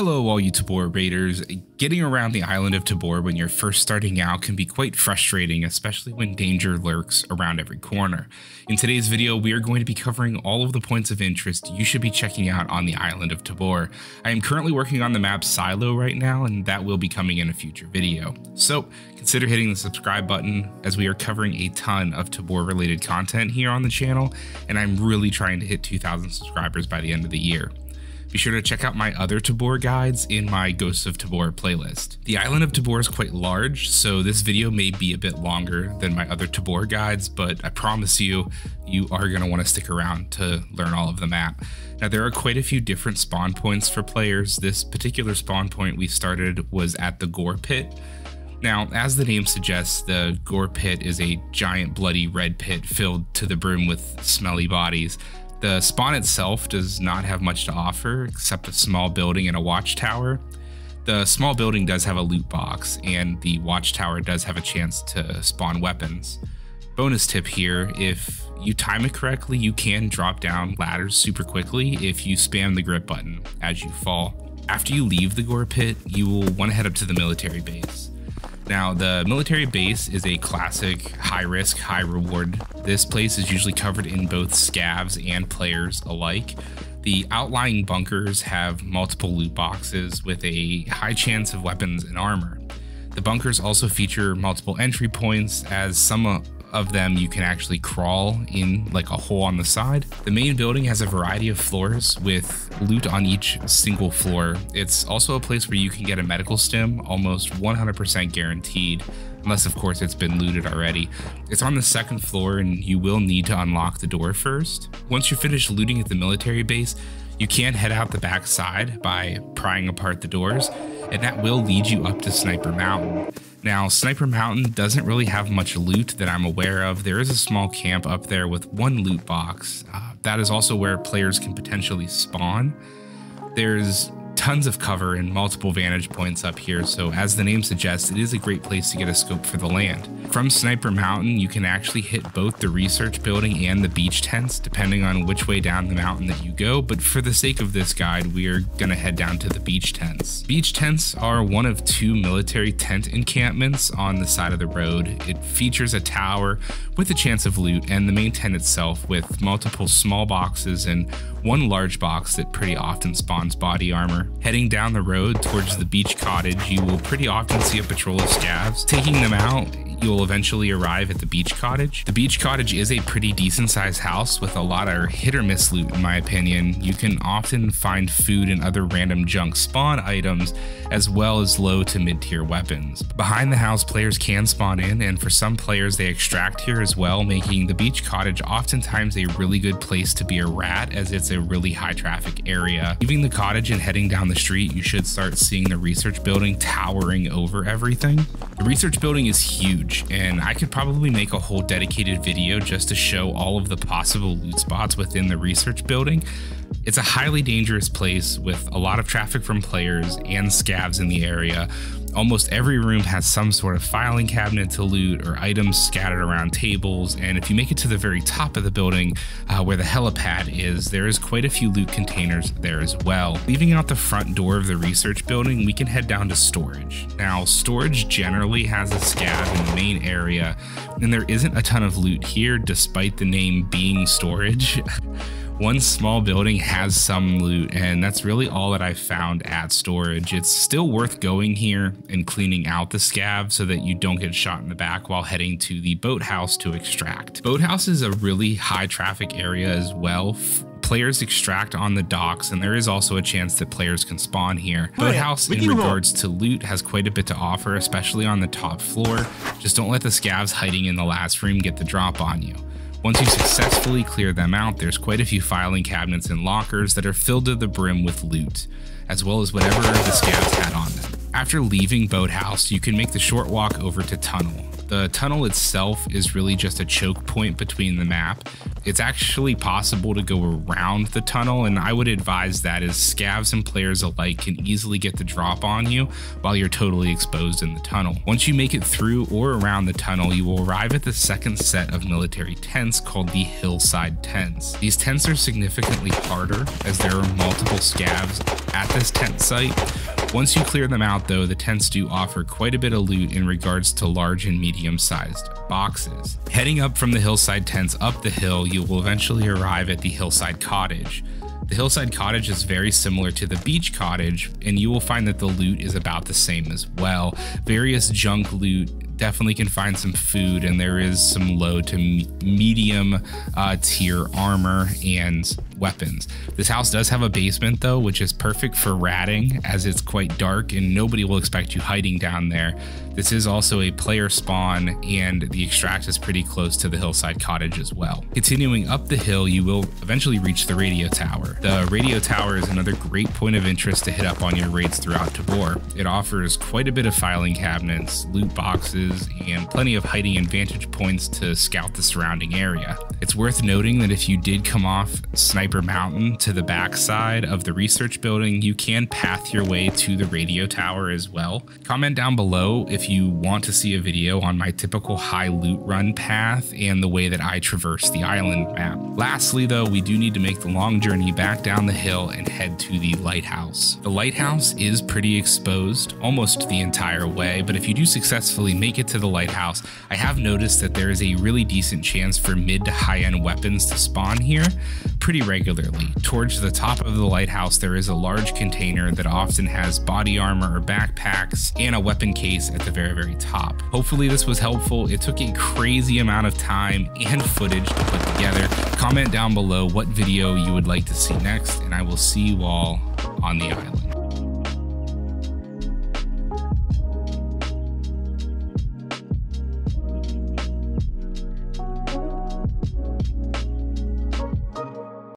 Hello all you Tabor raiders. Getting around the island of Tabor when you're first starting out can be quite frustrating, especially when danger lurks around every corner. In today's video, we are going to be covering all of the points of interest you should be checking out on the island of Tabor. I am currently working on the map Silo right now, and that will be coming in a future video. So consider hitting the subscribe button as we are covering a ton of Tabor related content here on the channel, and I'm really trying to hit 2,000 subscribers by the end of the year. Be sure to check out my other Tabor guides in my Ghosts of Tabor playlist. The island of Tabor is quite large, so this video may be a bit longer than my other Tabor guides, but I promise you, you are going to want to stick around to learn all of the map. Now, there are quite a few different spawn points for players. This particular spawn point we started was at the Gore Pit. Now, as the name suggests, the Gore Pit is a giant bloody red pit filled to the brim with smelly bodies. The spawn itself does not have much to offer except a small building and a watchtower. The small building does have a loot box, and the watchtower does have a chance to spawn weapons. Bonus tip here if you time it correctly, you can drop down ladders super quickly if you spam the grip button as you fall. After you leave the gore pit, you will want to head up to the military base. Now, the military base is a classic high risk, high reward. This place is usually covered in both scavs and players alike. The outlying bunkers have multiple loot boxes with a high chance of weapons and armor. The bunkers also feature multiple entry points, as some of them you can actually crawl in like a hole on the side. The main building has a variety of floors with loot on each single floor. It's also a place where you can get a medical stim almost 100% guaranteed unless of course it's been looted already. It's on the second floor and you will need to unlock the door first. Once you're finished looting at the military base, you can head out the back side by prying apart the doors, and that will lead you up to Sniper Mountain. Now, Sniper Mountain doesn't really have much loot that I'm aware of. There is a small camp up there with one loot box. Uh, that is also where players can potentially spawn. There's tons of cover and multiple vantage points up here, so as the name suggests, it is a great place to get a scope for the land. From Sniper Mountain, you can actually hit both the research building and the beach tents, depending on which way down the mountain that you go, but for the sake of this guide, we are gonna head down to the beach tents. Beach tents are one of two military tent encampments on the side of the road. It features a tower with a chance of loot, and the main tent itself with multiple small boxes and one large box that pretty often spawns body armor. Heading down the road towards the beach cottage, you will pretty often see a patrol of scavs. Taking them out, you'll eventually arrive at the beach cottage. The beach cottage is a pretty decent sized house with a lot of hit or miss loot in my opinion. You can often find food and other random junk spawn items as well as low to mid tier weapons. Behind the house players can spawn in and for some players they extract here as well making the beach cottage oftentimes a really good place to be a rat as it's a really high traffic area. Leaving the cottage and heading down the street you should start seeing the research building towering over everything. The research building is huge huge, and I could probably make a whole dedicated video just to show all of the possible loot spots within the research building. It's a highly dangerous place with a lot of traffic from players and scavs in the area, Almost every room has some sort of filing cabinet to loot or items scattered around tables, and if you make it to the very top of the building uh, where the helipad is, there is quite a few loot containers there as well. Leaving out the front door of the research building, we can head down to storage. Now, storage generally has a scav in the main area, and there isn't a ton of loot here despite the name being storage. One small building has some loot, and that's really all that I found at storage. It's still worth going here and cleaning out the scav so that you don't get shot in the back while heading to the boathouse to extract. Boathouse is a really high traffic area as well players extract on the docks, and there is also a chance that players can spawn here. Boathouse, in regards to loot, has quite a bit to offer, especially on the top floor. Just don't let the scavs hiding in the last room get the drop on you. Once you successfully clear them out, there's quite a few filing cabinets and lockers that are filled to the brim with loot, as well as whatever the scavs had on them. After leaving Boathouse, you can make the short walk over to Tunnel. The tunnel itself is really just a choke point between the map. It's actually possible to go around the tunnel, and I would advise that as scavs and players alike can easily get the drop on you while you're totally exposed in the tunnel. Once you make it through or around the tunnel, you will arrive at the second set of military tents called the Hillside Tents. These tents are significantly harder as there are multiple scavs at this tent site, once you clear them out though, the tents do offer quite a bit of loot in regards to large and medium sized boxes. Heading up from the hillside tents up the hill, you will eventually arrive at the hillside cottage. The hillside cottage is very similar to the beach cottage, and you will find that the loot is about the same as well. Various junk loot definitely can find some food, and there is some low to medium uh, tier armor and weapons. This house does have a basement though, which is perfect for ratting as it's quite dark and nobody will expect you hiding down there. This is also a player spawn and the extract is pretty close to the hillside cottage as well. Continuing up the hill, you will eventually reach the radio tower. The radio tower is another great point of interest to hit up on your raids throughout Tabor. It offers quite a bit of filing cabinets, loot boxes, and plenty of hiding and vantage points to scout the surrounding area. It's worth noting that if you did come off Sniper Mountain to the backside of the research building, you can path your way to the radio tower as well. Comment down below if you want to see a video on my typical high loot run path and the way that I traverse the island map. Lastly though, we do need to make the long journey back down the hill and head to the lighthouse. The lighthouse is pretty exposed almost the entire way, but if you do successfully make it to the lighthouse, I have noticed that there is a really decent chance for mid to high high-end weapons to spawn here pretty regularly. Towards the top of the lighthouse, there is a large container that often has body armor or backpacks and a weapon case at the very, very top. Hopefully this was helpful. It took a crazy amount of time and footage to put together. Comment down below what video you would like to see next, and I will see you all on the island.